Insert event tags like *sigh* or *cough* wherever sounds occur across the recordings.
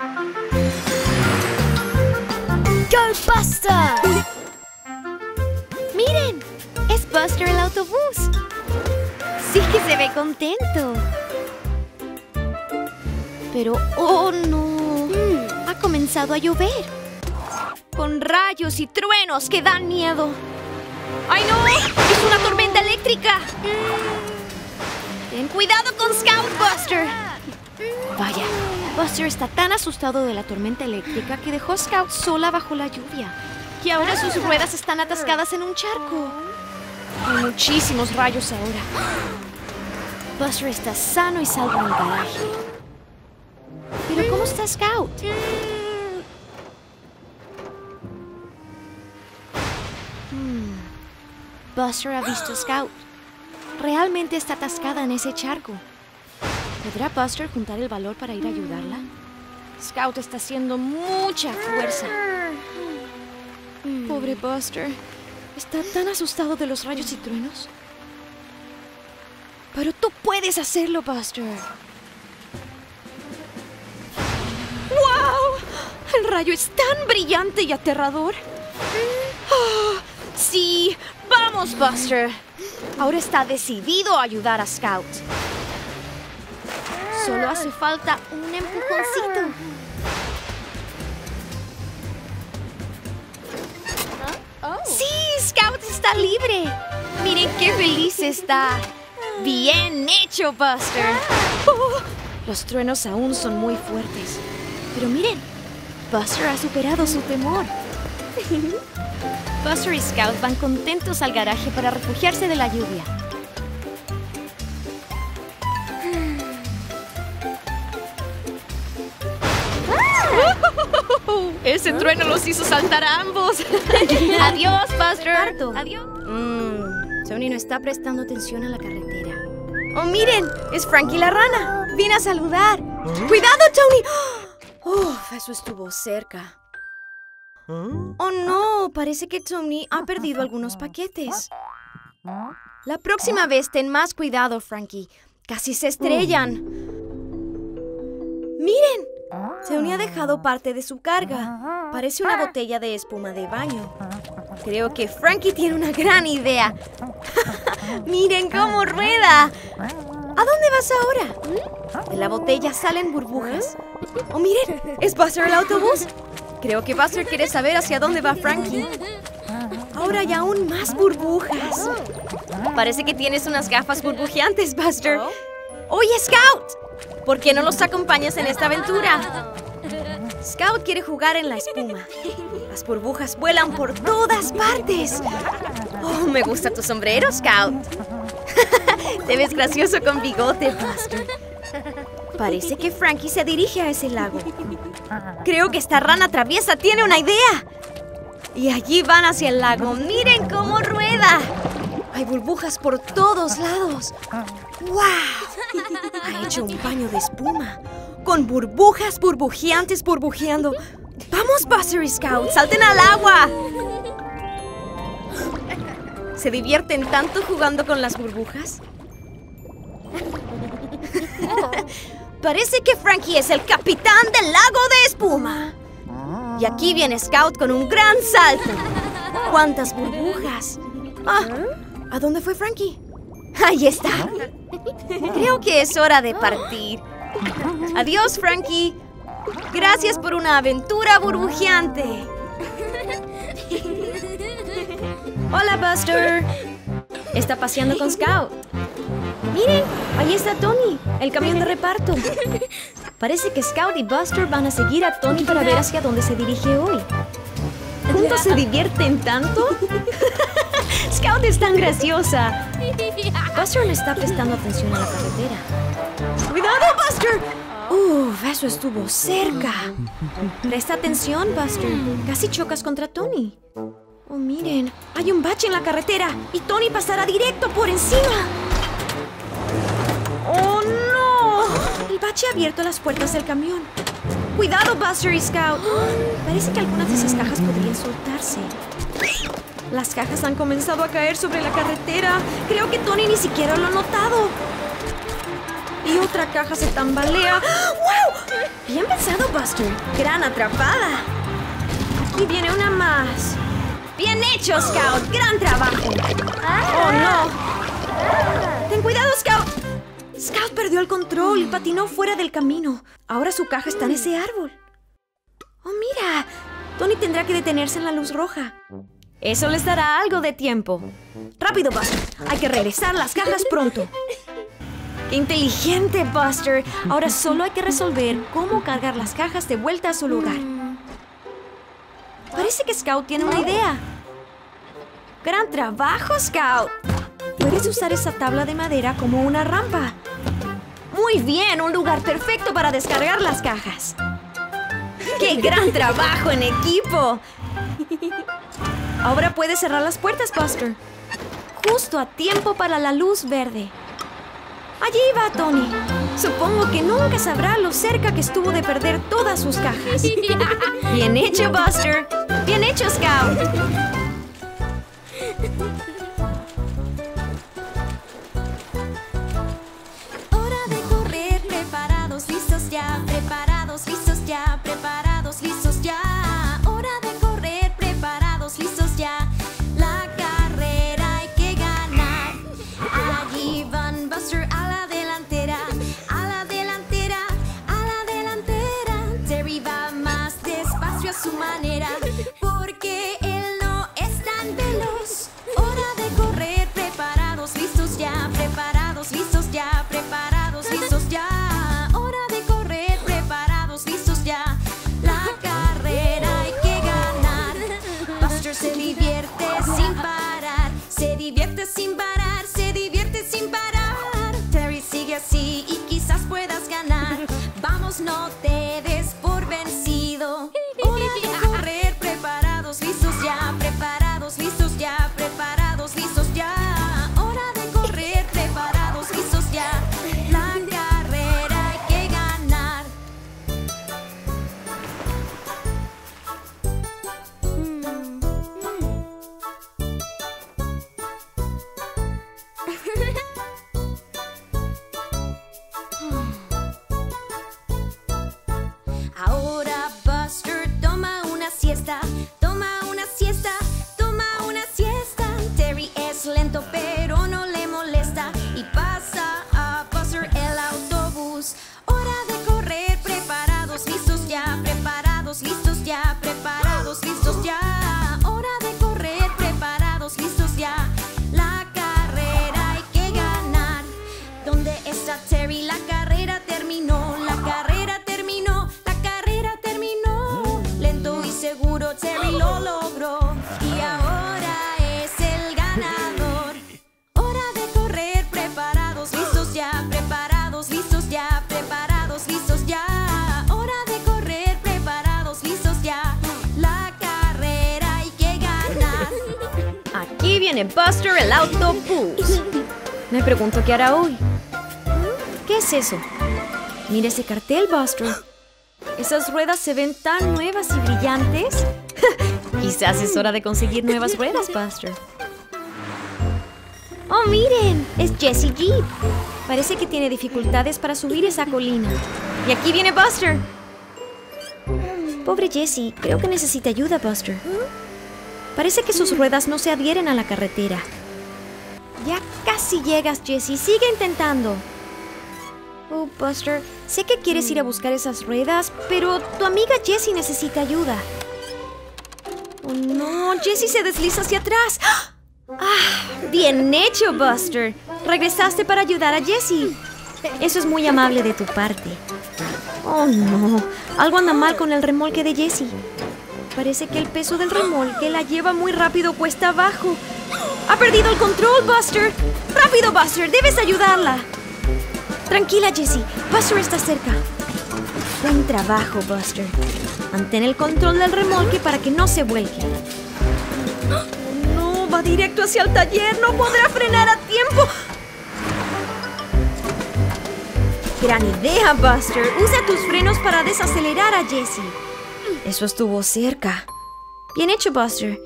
¡Go Buster! ¡Miren! ¡Es Buster el autobús! Sí que se ve contento. Pero, ¡oh no! Ha comenzado a llover. Con rayos y truenos que dan miedo. ¡Ay no! ¡Es una tormenta eléctrica! ¡Ten cuidado con Scout Buster! Vaya, Buster está tan asustado de la tormenta eléctrica que dejó Scout sola bajo la lluvia. Y ahora sus ruedas están atascadas en un charco. Hay muchísimos rayos ahora. Buster está sano y salvo en el garaje. Pero ¿cómo está Scout? Hmm. Buster ha visto Scout. Realmente está atascada en ese charco. ¿Podrá Buster juntar el valor para ir a ayudarla? Scout está haciendo mucha fuerza. Pobre Buster. Está tan asustado de los rayos y truenos. Pero tú puedes hacerlo, Buster. ¡Wow! El rayo es tan brillante y aterrador. Ah, sí, vamos, Buster. Ahora está decidido a ayudar a Scout. Solo hace falta un empujoncito. ¡Sí! ¡Scout está libre! Miren qué feliz está. ¡Bien hecho, Buster! Los truenos aún son muy fuertes. Pero miren, Buster ha superado su temor. Buster y Scout van contentos al garaje para refugiarse de la lluvia. Ese trueno los hizo saltar a ambos. *laughs* Adiós, Buster. Adiós. Tony no está prestando atención a la carretera. Oh, miren, es Frankie la rana. Vine a saludar. ¡Cuidado, Tony! *gasps* Uf, eso estuvo cerca. Oh no, parece que Tony ha perdido algunos paquetes. La próxima vez ten más cuidado, Frankie. Casi se estrellan. ¡Miren! Tony ha dejado parte de su carga. Parece una botella de espuma de baño. Creo que Frankie tiene una gran idea. *laughs* ¡Miren cómo rueda! ¿A dónde vas ahora? De la botella salen burbujas. ¡Oh, miren! ¿Es Buster el autobús? Creo que Buster quiere saber hacia dónde va Frankie. Ahora hay aún más burbujas. Parece que tienes unas gafas burbujeantes, Buster. ¡Oye, Scout! ¿Por qué no los acompañas en esta aventura? Scout quiere jugar en la espuma. Las burbujas vuelan por todas partes. Oh, me gusta tu sombrero, Scout. *laughs* Te ves gracioso con bigote, Buster. Parece que Frankie se dirige a ese lago. Creo que esta rana traviesa tiene una idea. Y allí van hacia el lago. ¡Miren cómo rueda! Hay burbujas por todos lados. ¡Wow! Ha hecho un baño de espuma. Con burbujas burbujeantes burbujeando. ¡Vamos, Buster Scout! ¡Salten al agua! ¿Se divierten tanto jugando con las burbujas? Parece que Frankie es el capitán del lago de espuma. Y aquí viene Scout con un gran salto. ¡Cuántas burbujas! Ah, ¿A dónde fue Frankie? Ahí está. Creo que es hora de partir. Adiós, Frankie. Gracias por una aventura burbujeante. Hola, Buster. Está paseando con Scout. Miren, ahí está Tony, el camión de reparto. Parece que Scout y Buster van a seguir a Tony para ver hacia dónde se dirige hoy. ¿Juntos se divierten tanto? Scout es tan graciosa. Buster no está prestando atención a la carretera. ¡Cuidado, Buster! Uf, eso estuvo cerca. Presta atención, Buster. Casi chocas contra Tony. Oh, miren, hay un bache en la carretera y Tony pasará directo por encima. ¡Oh, no! El bache ha abierto las puertas del camión. ¡Cuidado, Buster y Scout! *gasps* Parece que algunas de esas cajas podrían soltarse. Las cajas han comenzado a caer sobre la carretera. Creo que Tony ni siquiera lo ha notado. Y otra caja se tambalea. ¡Wow! Bien pensado, Buster. Gran atrapada. Aquí viene una más. Bien hecho, Scout. Gran trabajo. Oh, no. Ten cuidado, Scout. Scout perdió el control y patinó fuera del camino. Ahora su caja está en ese árbol. Oh, mira. Tony tendrá que detenerse en la luz roja. Eso les dará algo de tiempo. Rápido, Buster. Hay que regresar las cajas pronto. ¡Qué inteligente, Buster! Ahora solo hay que resolver cómo cargar las cajas de vuelta a su lugar. Parece que Scout tiene una idea. ¡Gran trabajo, Scout! Puedes usar esa tabla de madera como una rampa. Muy bien, un lugar perfecto para descargar las cajas. ¡Qué gran trabajo en equipo! Ahora puedes cerrar las puertas, Buster. Justo a tiempo para la luz verde. Allí va Tony. Supongo que nunca sabrá lo cerca que estuvo de perder todas sus cajas. *laughs* Bien hecho, Buster. Bien hecho, Scout. Hora de correr, preparados, listos ya, preparados, listos ya, preparados, fiesta. Me pregunto qué hará hoy. ¿Qué es eso? Mira ese cartel, Buster. Esas ruedas se ven tan nuevas y brillantes. *laughs* Quizás es hora de conseguir nuevas ruedas, Buster. Oh, miren, es Jessie Jeep. Parece que tiene dificultades para subir esa colina. Y aquí viene Buster. Pobre Jessie, creo que necesita ayuda, Buster. Parece que sus ruedas no se adhieren a la carretera. Ya casi llegas, Jessie. Sigue intentando. Oh, Buster, sé que quieres ir a buscar esas ruedas, pero tu amiga Jessie necesita ayuda. Oh, no, Jessie se desliza hacia atrás. *gasps* Ah, bien hecho, Buster. Regresaste para ayudar a Jessie. Eso es muy amable de tu parte. Oh, no. Algo anda mal con el remolque de Jessie. Parece que el peso del remolque la lleva muy rápido cuesta abajo. ¡Ha perdido el control, Buster! ¡Rápido, Buster! ¡Debes ayudarla! Tranquila, Jessie. Buster está cerca. Buen trabajo, Buster. Mantén el control del remolque para que no se vuelque. ¡Oh, No, va directo hacia el taller. No podrá frenar a tiempo. Gran idea, Buster. Usa tus frenos para desacelerar a Jessie. Eso estuvo cerca. Bien hecho, Buster.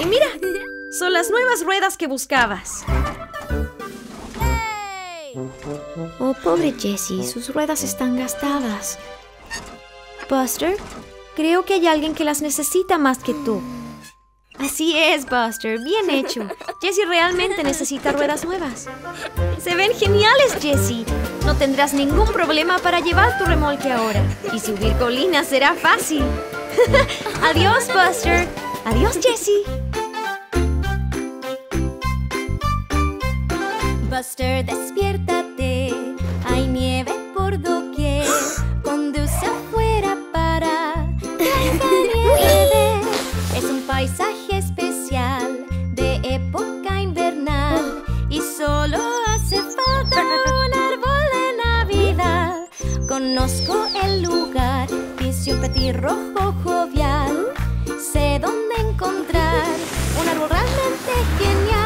Y mira, son las nuevas ruedas que buscabas. Oh, pobre Jessie, sus ruedas están gastadas. Buster, creo que hay alguien que las necesita más que tú. Así es, Buster, bien hecho. Jessie realmente necesita ruedas nuevas. Se ven geniales, Jessie. No tendrás ningún problema para llevar tu remolque ahora. Y subir colinas será fácil. *laughs* Adiós, Buster. Adiós, Jessie. Buster, despiértate. Hay nieve por doquier. Conduce afuera para nieve. Es un paisaje especial de época invernal. Y solo hace falta un árbol de Navidad. Conozco el lugar, un petirrojo jovial. Sé dónde encontrar un árbol realmente genial.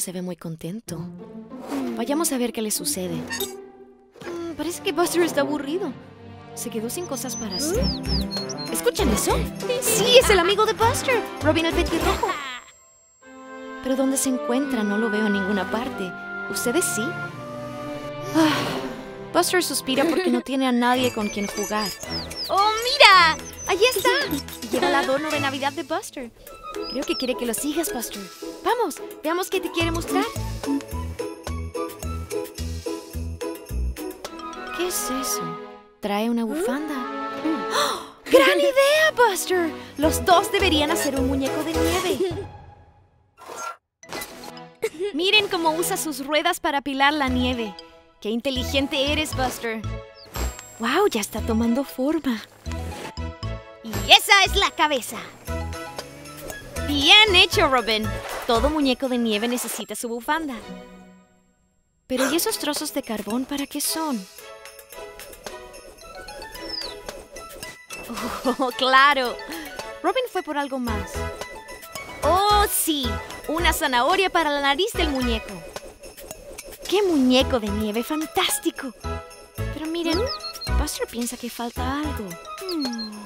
Se ve muy contento. Vayamos a ver qué le sucede. Mm, Parece que Buster está aburrido. Se quedó sin cosas para hacer. ¿Escuchan eso? Sí, es el amigo de Buster, Robin el petirrojo. Pero ¿dónde se encuentra? No lo veo en ninguna parte. ¿Ustedes sí? Ah, Buster suspira porque no tiene a nadie con quien jugar. ¡Oh, mira! ¡Allí está! Lleva el adorno de Navidad de Buster. Creo que quiere que lo sigas, Buster. Vamos, veamos qué te quiere mostrar. ¿Qué ¿Qué es eso? ¿Trae una bufanda? ¡Oh! *gasps* ¡Gran idea, Buster! Los dos deberían hacer un muñeco de nieve. *laughs* Miren cómo usa sus ruedas para apilar la nieve. ¡Qué inteligente eres, Buster! ¡Wow! Ya está tomando forma. Esa es la cabeza. Bien hecho, Robin. Todo muñeco de nieve necesita su bufanda. Pero ¿y esos trozos de carbón para qué son? Oh, *laughs* claro. Robin fue por algo más. Oh, sí. Una zanahoria para la nariz del muñeco. ¡Qué muñeco de nieve fantástico! Pero miren, Buster piensa que falta algo. Hmm.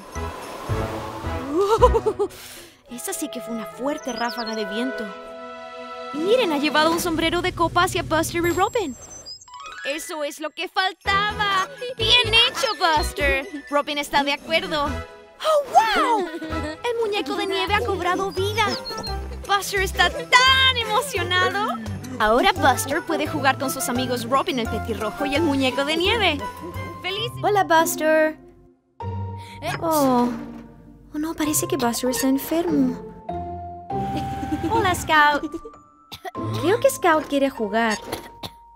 Oh, *laughs* esa sí que fue una fuerte ráfaga de viento. Y miren, ha llevado un sombrero de copa hacia Buster y Robin. Eso es lo que faltaba. Bien hecho, Buster. Robin está de acuerdo. ¡Oh, wow! *laughs* El muñeco de nieve ha cobrado vida. Buster está tan emocionado. Ahora Buster puede jugar con sus amigos Robin el petirrojo y el muñeco de nieve. ¡Feliz! Hola, Buster. Oh. Oh, no, parece que Buster está enfermo. Hola, Scout. Creo que Scout quiere jugar.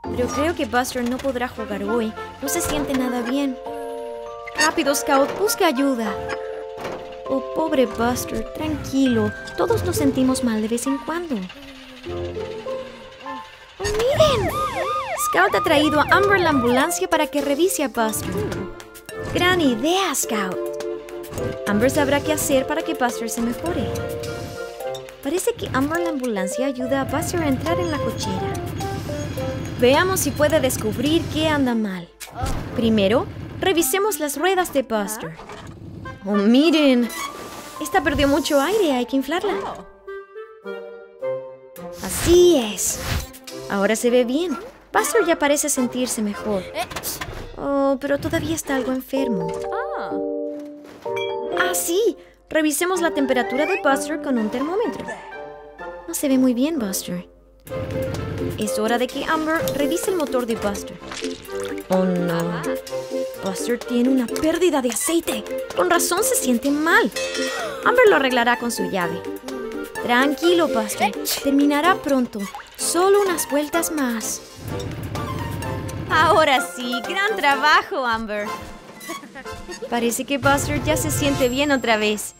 Pero creo que Buster no podrá jugar hoy. No se siente nada bien. Rápido, Scout, busca ayuda. Oh, pobre Buster, tranquilo. Todos nos sentimos mal de vez en cuando. ¡Oh, miren! Scout ha traído a Amber la ambulancia para que revise a Buster. Gran idea, Scout. Amber sabrá qué hacer para que Buster se mejore. Parece que Amber la ambulancia ayuda a Buster a entrar en la cochera. Veamos si puede descubrir qué anda mal. Primero, revisemos las ruedas de Buster. ¡Oh, miren! Esta perdió mucho aire, hay que inflarla. Así es. Ahora se ve bien. Buster ya parece sentirse mejor. Oh, pero todavía está algo enfermo. Ah, sí. Revisemos la temperatura de Buster con un termómetro. No se ve muy bien, Buster. Es hora de que Amber revise el motor de Buster. Oh no. Buster tiene una pérdida de aceite. Con razón se siente mal. Amber lo arreglará con su llave. Tranquilo, Buster. Terminará pronto. Solo unas vueltas más. Ahora sí, gran trabajo, Amber. Parece que Buster ya se siente bien otra vez.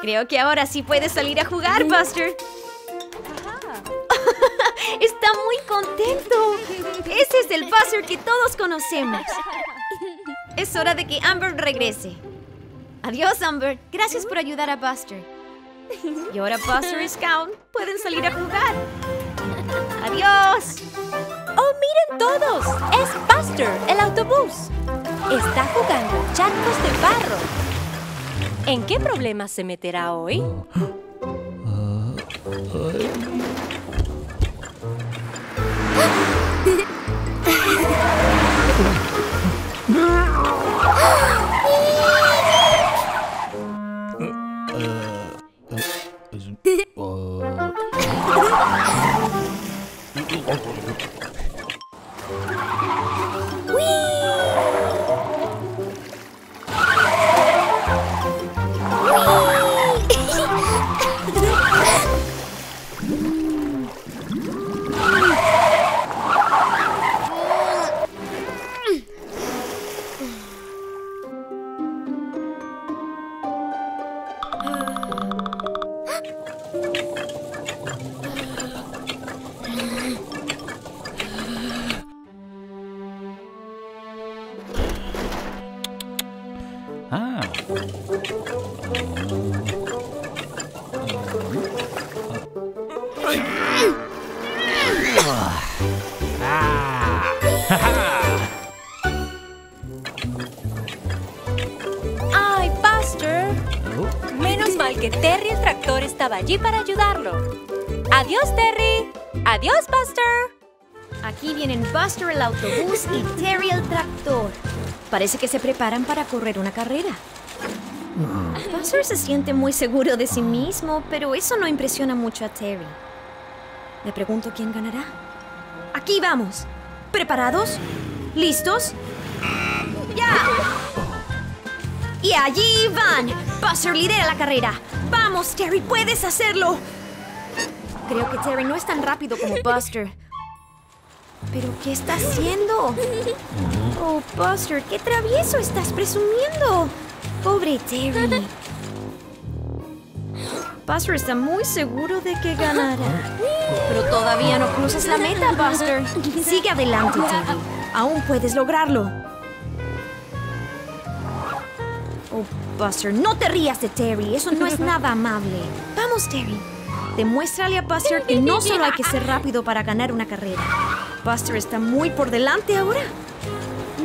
Creo que ahora sí puede salir a jugar, Buster. *laughs* Está muy contento. Ese es el Buster que todos conocemos. Es hora de que Amber regrese. Adiós, Amber. Gracias por ayudar a Buster. Y ahora Buster y Scout pueden salir a jugar. Adiós. ¡Oh, miren todos! ¡Es Buster, el autobús! Está jugando charcos de barro. ¿En qué problemas se meterá hoy? *gasps* Parece que se preparan para correr una carrera. Buster se siente muy seguro de sí mismo, pero eso no impresiona mucho a Terry. Le pregunto quién ganará. Aquí vamos. ¿Preparados? ¿Listos? ¡Ya! Y allí van. Buster lidera la carrera. Vamos, Terry, puedes hacerlo. Creo que Terry no es tan rápido como Buster. ¿Pero qué está haciendo? Oh, Buster, qué travieso estás presumiendo. Pobre Terry. Buster está muy seguro de que ganará. Pero todavía no cruzas la meta, Buster. Sigue adelante, Terry. Aún puedes lograrlo. Oh, Buster, no te rías de Terry. Eso no es nada amable. Vamos, Terry. Demuéstrale a Buster que no solo hay que ser rápido para ganar una carrera. Buster está muy por delante ahora.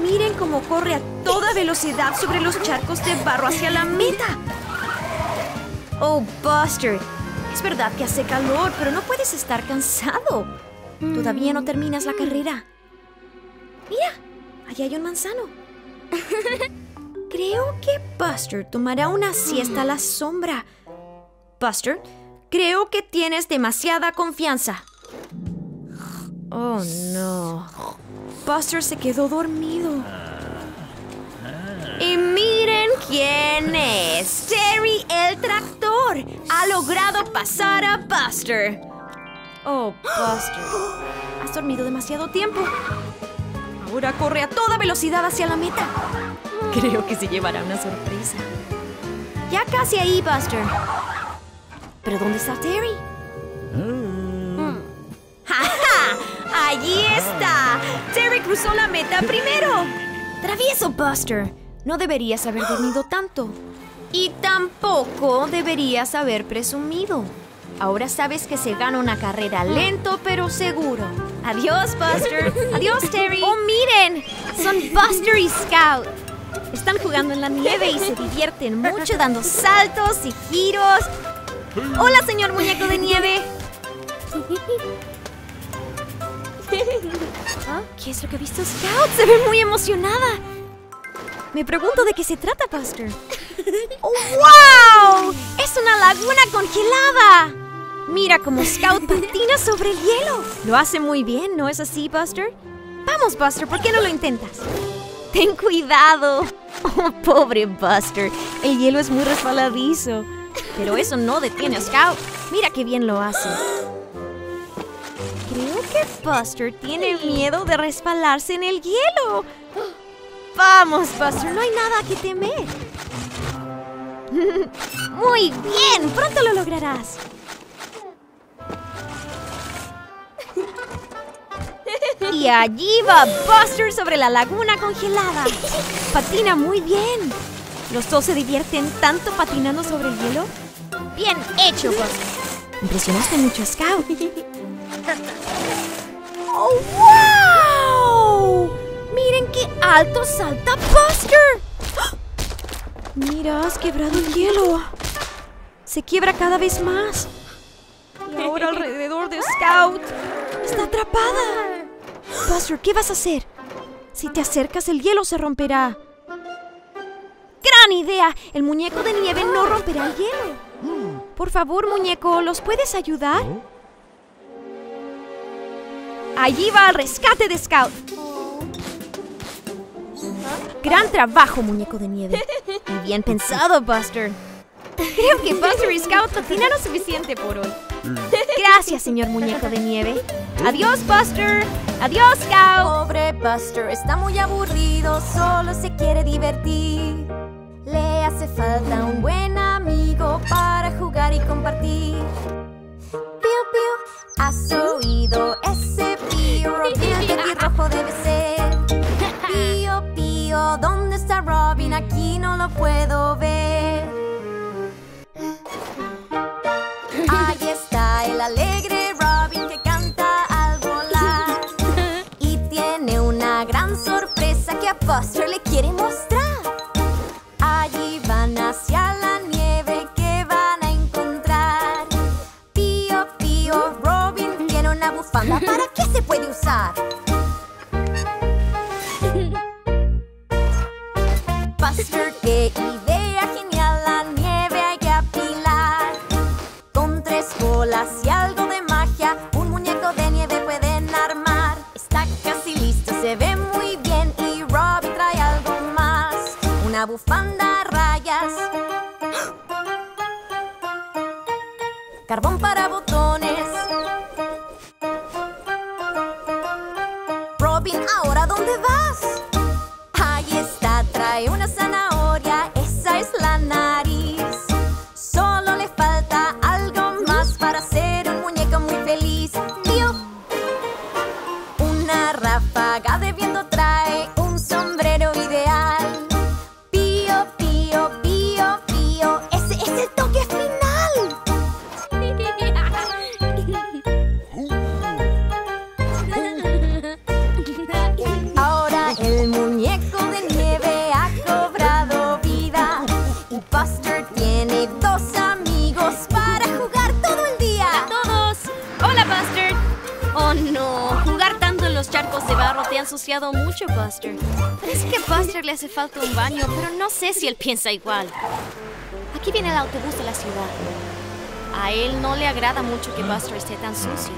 Miren cómo corre a toda velocidad sobre los charcos de barro hacia la meta. Oh, Buster. Es verdad que hace calor, pero no puedes estar cansado. Todavía no terminas la carrera. Mira, allá hay un manzano. *laughs* Creo que Buster tomará una siesta a la sombra. Buster, creo que tienes demasiada confianza. Oh, no. Buster se quedó dormido. Y miren quién es. Terry el tractor. Ha logrado pasar a Buster. Oh, Buster. Has dormido demasiado tiempo. Ahora corre a toda velocidad hacia la meta. Creo que se llevará una sorpresa. Ya casi ahí, Buster. ¿Pero dónde está Terry? Mm. *laughs* ¡Ja, ja! ¡Allí está! Terry cruzó la meta primero. Travieso, Buster. No deberías haber dormido tanto. Y tampoco deberías haber presumido. Ahora sabes que se gana una carrera lento pero seguro. Adiós, Buster. *laughs* Adiós, Terry. Oh, miren. Son Buster y Scout. Están jugando en la nieve y se divierten mucho dando saltos y giros. Hola, señor muñeco de nieve. *laughs* ¿Ah? ¿Qué es lo que ha visto Scout? Se ve muy emocionada. Me pregunto de qué se trata, Buster. *laughs* ¡Oh, ¡Wow! ¡Es una laguna congelada! Mira cómo Scout patina sobre el hielo. Lo hace muy bien, ¿no es así, Buster? Vamos, Buster, ¿por qué no lo intentas? Ten cuidado. Oh, pobre Buster. El hielo es muy resbaladizo. Pero eso no detiene a Scout. Mira qué bien lo hace. Creo que Buster tiene miedo de resbalarse en el hielo. Vamos, Buster, no hay nada que temer. *laughs* Muy bien, pronto lo lograrás. Y allí va Buster sobre la laguna congelada. Patina muy bien. Los dos se divierten tanto patinando sobre el hielo. Bien hecho, Buster. Impresionaste mucho a Scout. *laughs* ¡Oh, wow! ¡Miren qué alto salta Buster! *gasps* Mira, has quebrado el hielo. Se quiebra cada vez más. Y ahora alrededor de Scout está atrapada. *laughs* Buster, ¿qué vas a hacer? Si te acercas, el hielo se romperá. ¡Gran idea! El muñeco de nieve no romperá el hielo. Por favor, muñeco, ¿los puedes ayudar? Allí va al rescate de Scout. Gran trabajo, muñeco de nieve. Y bien pensado, Buster. Creo que Buster y Scout patinaron suficiente por hoy. Gracias, señor muñeco de nieve. Adiós, Buster. Adiós, Scout. Pobre Buster está muy aburrido, solo se quiere divertir. Hace falta un buen amigo para jugar y compartir. Pío, pío, ¿has oído ese pío? Robin el rojo debe ser. *laughs* Pío, pío, ¿dónde está Robin? Aquí no lo puedo ver. Ahí está el alegre Robin que canta al volar. *laughs* Y tiene una gran sorpresa que a Buster le ¿Para qué se puede usar? Buster, qué idea genial, la nieve hay que apilar. Con tres bolas y algo de magia, un muñeco de nieve pueden armar. Está casi listo, se ve muy bien. una bufanda a rayas. Carbón para botones. Buster. Parece que a Buster le hace falta un baño, pero no sé si él piensa igual. Aquí viene el autobús de la ciudad. A él no le agrada mucho que Buster esté tan sucio.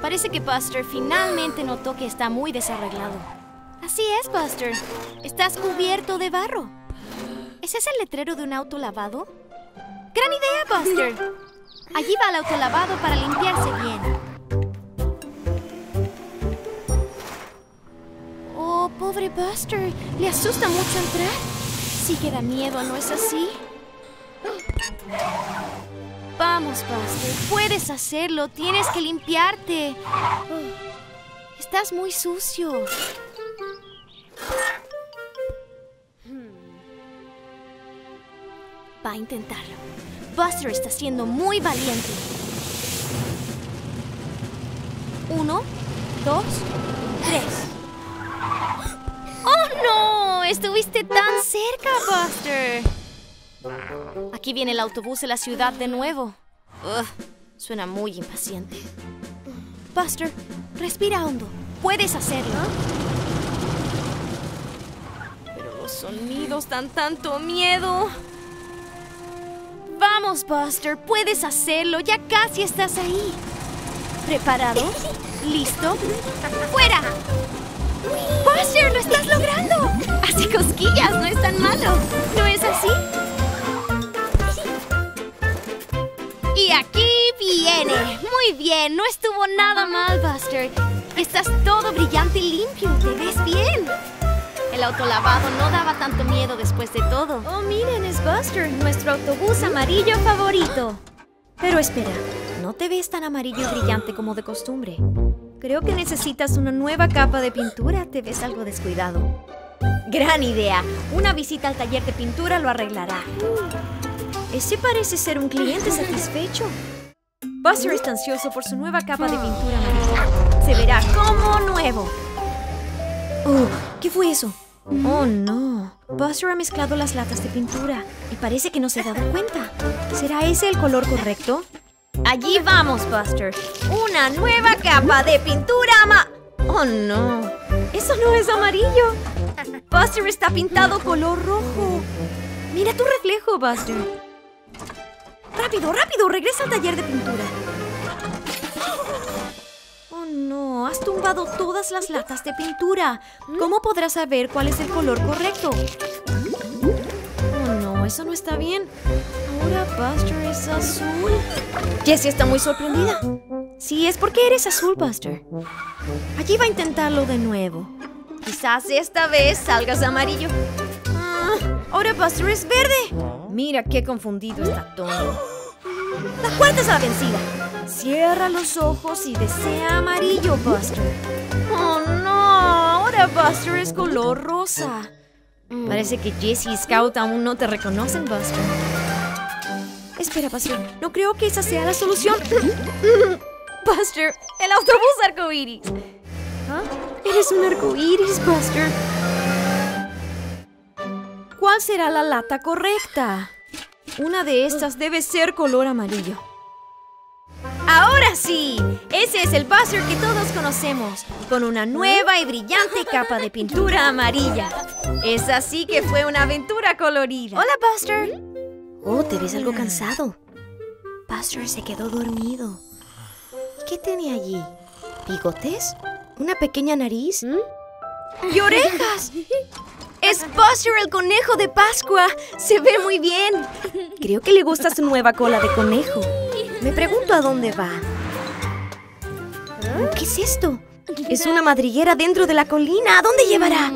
Parece que Buster finalmente notó que está muy desarreglado. Así es, Buster. Estás cubierto de barro. ¿Es ese el letrero de un auto lavado? ¡Gran idea, Buster! Allí va el autolavado para limpiarse bien. Pobre Buster. Le asusta mucho entrar. Sí que da miedo, ¿no es así? Vamos, Buster. Puedes hacerlo. Tienes que limpiarte. Estás muy sucio. Va a intentarlo. Buster está siendo muy valiente. Uno, dos, tres. ¡Oh, no! Estuviste tan cerca, Buster. Aquí viene el autobús de la ciudad de nuevo. Ugh, suena muy impaciente. Buster, respira hondo. Puedes hacerlo. Pero los sonidos dan tanto miedo. Vamos, Buster, puedes hacerlo. Ya casi estás ahí. ¿Preparado? ¿Listo? ¡Fuera! Buster, lo estás logrando. Hace cosquillas, no es tan malo. ¿No es así? Y aquí viene. Muy bien, no estuvo nada mal, Buster. Estás todo brillante y limpio. Te ves bien. El autolavado no daba tanto miedo después de todo. Oh, miren, es Buster, nuestro autobús amarillo favorito. Pero espera, no te ves tan amarillo y brillante como de costumbre. Creo que necesitas una nueva capa de pintura. Te ves algo descuidado. Gran idea. Una visita al taller de pintura lo arreglará. Ese parece ser un cliente satisfecho. Buster está ansioso por su nueva capa de pintura amarilla. Se verá como nuevo. Oh, ¿qué fue eso? Oh, no. Buster ha mezclado las latas de pintura y parece que no se ha dado cuenta. ¿Será ese el color correcto? Allí vamos, Buster. Una nueva capa de pintura ama... Oh, no. Eso no es amarillo. Buster está pintado color rojo. Mira tu reflejo, Buster. Rápido, rápido, regresa al taller de pintura. Oh no, has tumbado todas las latas de pintura. ¿Cómo podrás saber cuál es el color correcto? Eso no está bien. Ahora Buster es azul. Jessie está muy sorprendida. Sí, es porque eres azul, Buster. Allí va a intentarlo de nuevo. Quizás esta vez salgas amarillo. Ah, ahora Buster es verde. Mira qué confundido está Tony. *gasps* La cuarta es la vencida. Cierra los ojos y desea amarillo, Buster. Oh no, ahora Buster es color rosa. Parece que Jessie y Scout aún no te reconocen, Buster. Espera, Buster, no creo que esa sea la solución. *laughs* Buster, el autobús arcoíris. ¿Ah? Eres un arcoíris, Buster. ¿Cuál será la lata correcta? Una de estas debe ser color amarillo. Ahora sí, ese es el Buster que todos conocemos, con una nueva y brillante capa de pintura amarilla. Es así que fue una aventura colorida. Hola, Buster. Oh, te ves algo cansado. Buster se quedó dormido. ¿Qué tiene allí? ¿Bigotes? ¿Una pequeña nariz? ¡Y orejas! ¡Es Buster el conejo de Pascua! ¡Se ve muy bien! Creo que le gusta su nueva cola de conejo. Me pregunto a dónde va. ¿Qué es esto? Es una madriguera dentro de la colina. ¿A dónde llevará?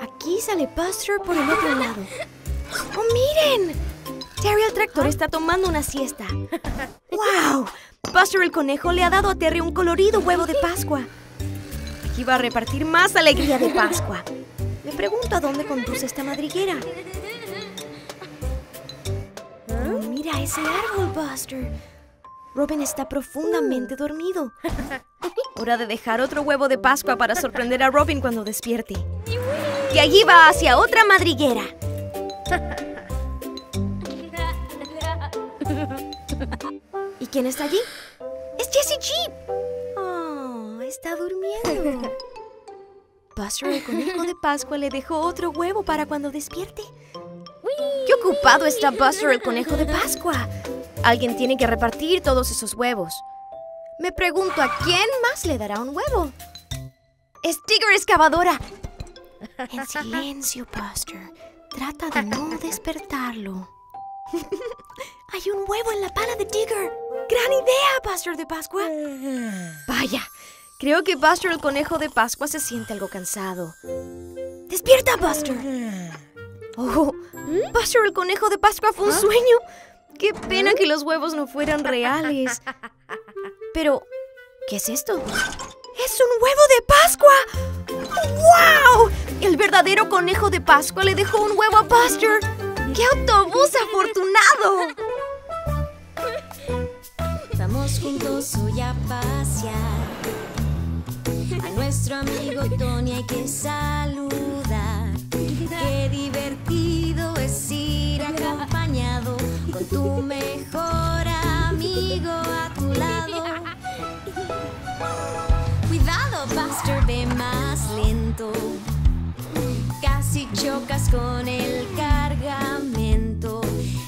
Aquí sale Buster por el otro lado. ¡Oh, miren! Terry el tractor está tomando una siesta. ¡Wow! Buster el conejo le ha dado a Terry un colorido huevo de Pascua. Aquí va a repartir más alegría de Pascua. Me pregunto a dónde conduce esta madriguera. Mira ese árbol, Buster. Robin está profundamente dormido. *laughs* Hora de dejar otro huevo de Pascua para sorprender a Robin cuando despierte. Y allí va hacia otra madriguera. *laughs* ¿Y quién está allí? ¡Es Jessie Jeep! Oh, está durmiendo. *laughs* Buster el conejo de Pascua le dejó otro huevo para cuando despierte. ¡Qué ocupado está Buster el conejo de Pascua! Alguien tiene que repartir todos esos huevos. Me pregunto a quién más le dará un huevo. ¡Es Tigger excavadora! En silencio, Buster. Trata de no despertarlo. *laughs* Hay un huevo en la pala de Tigger. ¡Gran idea, Buster de Pascua! Vaya, creo que Buster el conejo de Pascua se siente algo cansado. ¡Despierta, Buster! Oh, Buster el conejo de Pascua fue un sueño. Qué pena que los huevos no fueran reales. *laughs* Pero, ¿qué es esto? ¡Es un huevo de Pascua! ¡Wow! El verdadero conejo de Pascua le dejó un huevo a Buster. ¡Qué autobús afortunado! Vamos juntos hoy a pasear. A nuestro amigo Tony hay que saludar. Tu mejor amigo a tu lado. Cuidado, Buster, ve más lento. Casi chocas con el cargamento.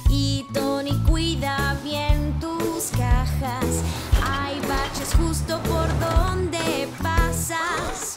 Y Tony, cuida bien tus cajas. Hay baches justo por donde pasas.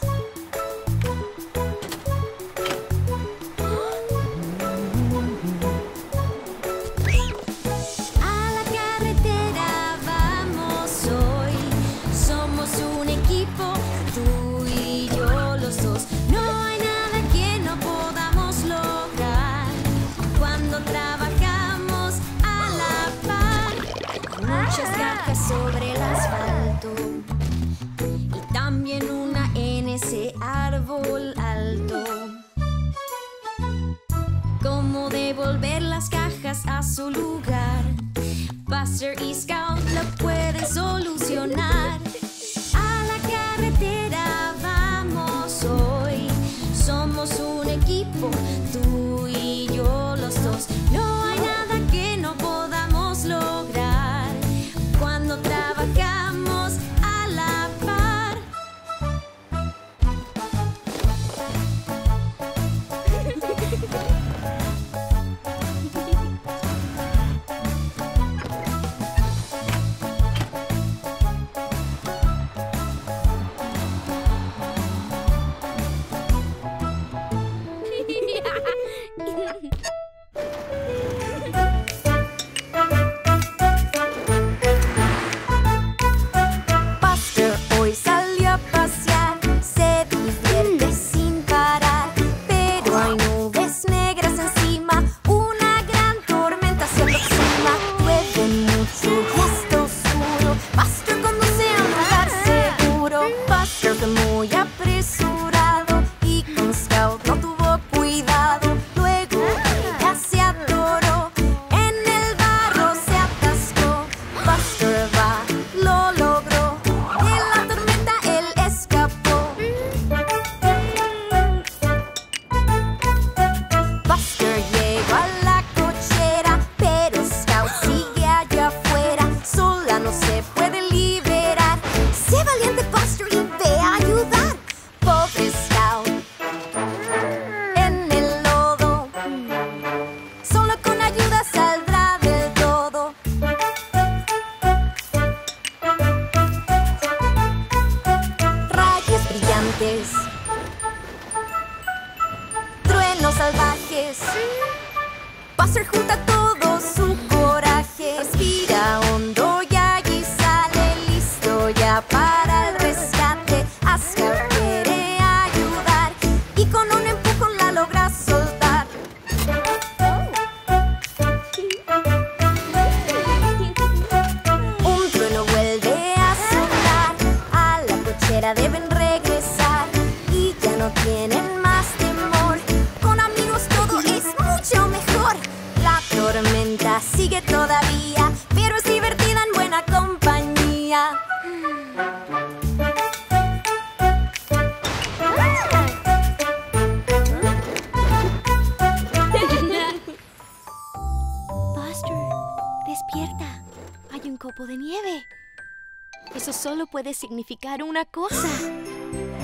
Significar una cosa.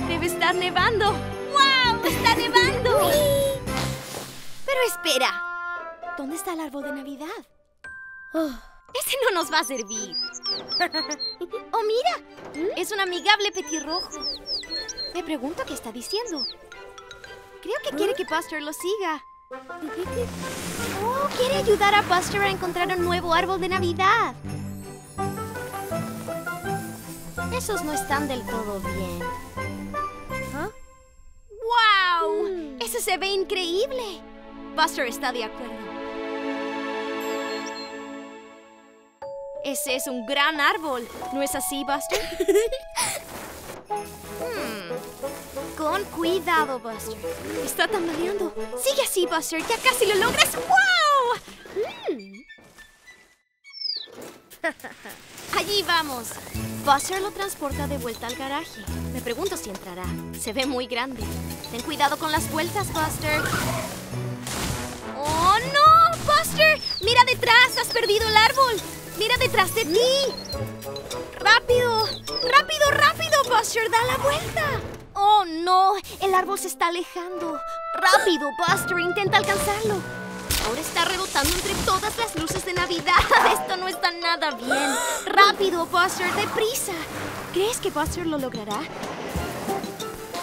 Debe estar nevando. ¡Wow! ¡Está nevando! *gasps* Pero espera. ¿Dónde está el árbol de Navidad? Oh, ese no nos va a servir. *laughs* Oh, mira. Es un amigable petirrojo. Me pregunto qué está diciendo. Creo que quiere que Buster lo siga. *laughs* Oh, quiere ayudar a Buster a encontrar un nuevo árbol de Navidad. Esos no están del todo bien. ¿Ah? ¡Wow! Ese se ve increíble. Buster está de acuerdo. Ese es un gran árbol. ¿No es así, Buster? *laughs* Hmm. Con cuidado, Buster. Está tambaleando. Sigue así, Buster. Ya casi lo logras. ¡Wow! Mm. *laughs* Allí vamos. Buster lo transporta de vuelta al garaje. Me pregunto si entrará. Se ve muy grande. Ten cuidado con las vueltas, Buster. ¡Oh, no! ¡Buster! ¡Mira detrás! ¡Has perdido el árbol! ¡Mira detrás de ti! ¡Rápido! ¡Rápido, rápido, Buster! ¡Da la vuelta! ¡Oh, no! El árbol se está alejando. ¡Rápido, Buster! Intenta alcanzarlo. Ahora está rebotando entre todas las luces de Navidad. *laughs* Esto no está nada bien. ¡Rápido, Buster! ¡Deprisa! ¿Crees que Buster lo logrará?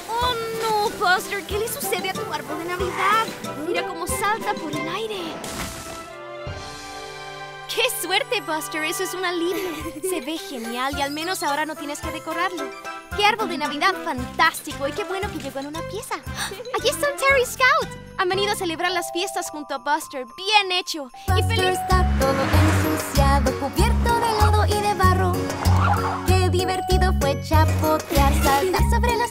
¡Oh, no, Buster! ¿Qué le sucede a tu árbol de Navidad? Mira cómo salta por el aire. ¡Qué suerte, Buster! Eso es un alivio. Se ve genial y al menos ahora no tienes que decorarlo. ¡Qué árbol de Navidad fantástico! Y qué bueno que llegó en una pieza. ¡Allí están Terry Scout! Han venido a celebrar las fiestas junto a Buster. ¡Bien hecho! ¡Y Buster feliz! está todo ensuciado, cubierto de lodo y de barro. Qué divertido fue chapotear, saltar sobre las